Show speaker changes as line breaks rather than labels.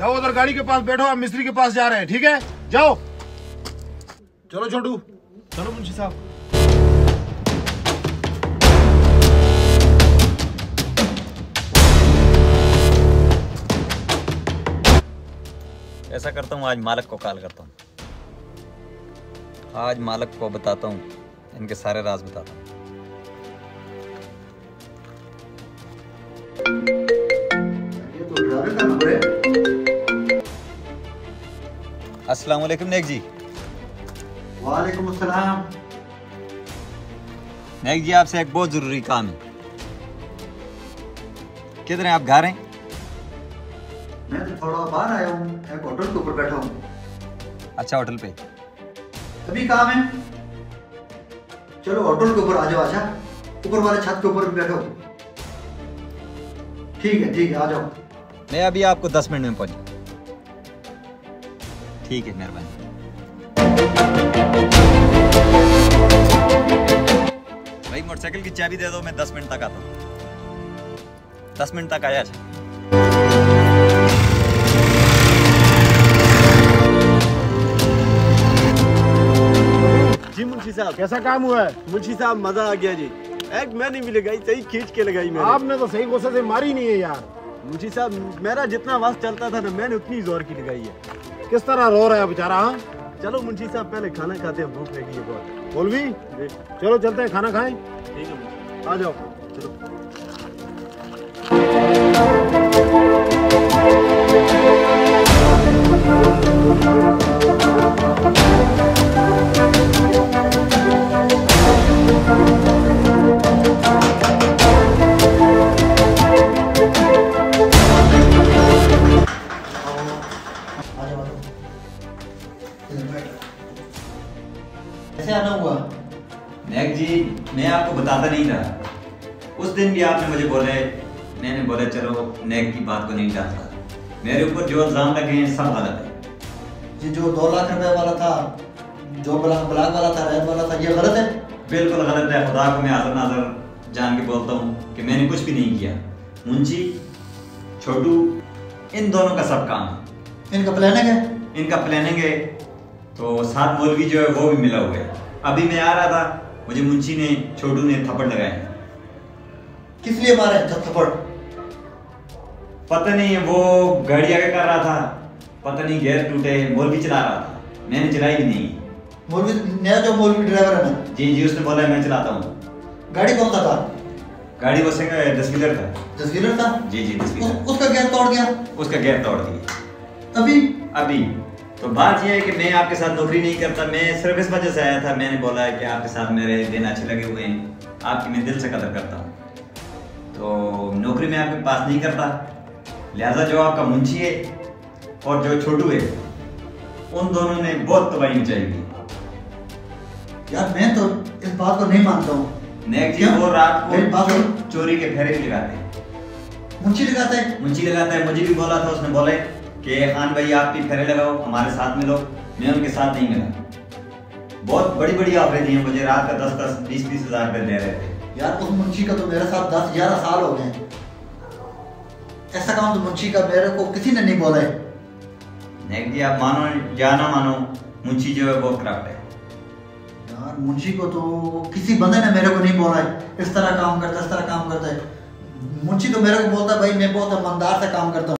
जाओ उधर गाड़ी के पास बैठो आप मिस्त्री के पास जा रहे हैं ठीक है? जाओ। चलो छोटू चलो मुंशी साहब।
ऐसा करता हूँ आज मालक को कॉल करता हूँ। आज मालक को बताता हूँ इनके सारे राज बताता हूँ।
ये तो
अस्सलाम वालेकुम नेक जी।
वालेकुम अस्सलाम।
नेक जी आपसे एक बहुत ज़रूरी काम है। किधर हैं आप घर हैं?
मैं तो थोड़ा बाहर आया हूँ एक होटल के ऊपर बैठा हूँ।
अच्छा होटल पे।
अभी काम है। चलो होटल के ऊपर आ जाओ अच्छा ऊपर वाले छत के ऊपर भी बैठो ठीक है ठीक है आ जाओ।
मैं अभी आपको दस मिनट में पहुँच ठीक है मेहरबानी। भाई मोटरसाइकिल की चाबी दे दो मैं दस मिनट तक आता हूँ। दस मिनट तक आया अच्छा
जी मुंशी साहब।
कैसा काम हुआ है?
मुंशी साहब मज़ा आ गया जी। एक मैं नहीं लगाई सही खींच के लगाई मैंने।
आपने तो सही गुस्से से मारी नहीं है यार।
मुंशी साहब मेरा जितना वस चलता था ना मैंने उतनी ज़ोर की लगाई है।
किस तरह रो रहा है बेचारा? हाँ
चलो मुंशी साहब पहले खाना खाते हैं भूख लगी है बहुत।
चलो चलते हैं खाना खाएँ।
ठीक है
आ जाओ।
चलो।
नेक जी मैं आपको बताता नहीं था। उस दिन भी आपने मुझे बोले मैंने बोला चलो नेक की बात को नहीं जानता। मेरे ऊपर जो इल्ज़ाम लगे हैं सब गलत है।
ये जो दो लाख रुपए वाला था जो ब्लाक ब्लाक वाला था रैप वाला था ये गलत है?
बिल्कुल गलत है। खुदा को मैं हाजिर नाजर जान के बोलता हूँ कि मैंने कुछ भी नहीं किया। मुंशी छोटू इन दोनों का सब काम है।
इनका प्लानिंग है
इनका प्लानिंग है। तो साथ मौलवी जो है वो भी मिला हुआ है। अभी मैं आ रहा था। मुझे मुंशी ने छोटू ने थप्पड़ लगाए
किस लिए मारे जब थप्पड़?
पता नहीं वो गाड़ी आगे कर रहा था। पता नहीं गेयर टूटे मौलवी चला रहा था। मैंने चलाई भी नहीं।
मौलवी नया जो मौलवी ड्राइवर है ना?
जी जी उसने बोला मैं चलाता हूँ।
गाड़ी कौन सा था?
गाड़ी वो दस व्हीलर था।
दस व्हीलर था?
जी जी दस व्हीलर
उसका गेयर तोड़ गया?
उसका गेयर तोड़ दिया।
अभी?
अभी। तो बात यह है कि मैं आपके साथ नौकरी नहीं करता मैं सिर्फ़ इस वजह से आया था मैंने बोला है कि आपके साथ मेरे दिन अच्छे लगे हुए हैं आपकी मैं दिल से कदर करता हूँ। तो नौकरी मैं आपके पास नहीं करता लिहाजा जो आपका मुंशी है और जो छोटू है उन दोनों ने बहुत तबाही मचाई हुई।
यार मैं तो इस बात को नहीं मानता हूँ।
नेक जी वो रात को। चोरी के फेरे लगाते हैं।
मुंशी लगाता है?
मुंशी लगाता है मुझे भी बोला था उसने बोले कि खान भाई आप भी फेरे लगाओ हमारे साथ मिलो। मैं उनके साथ नहीं मिला। बहुत बड़ी बड़ी ऑफरें दी हैं मुझे रात का दस दस बीस बीस हज़ार रुपये दे रहे थे।
यार उस मुंशी का तो मेरे साथ दस ग्यारह साल हो गए ऐसा काम तो मुंशी का मेरे को किसी ने नहीं बोला है।
नेक जी आप मानो या ना मानो मुंशी जो है वो करप्ट है।
यार मुंशी को तो किसी बंदे ने मेरे को नहीं बोला है। इस तरह काम करता है इस तरह काम करता है। मुंशी तो मेरे को बोलता है भाई मैं बहुत ईमानदार से काम करता हूँ।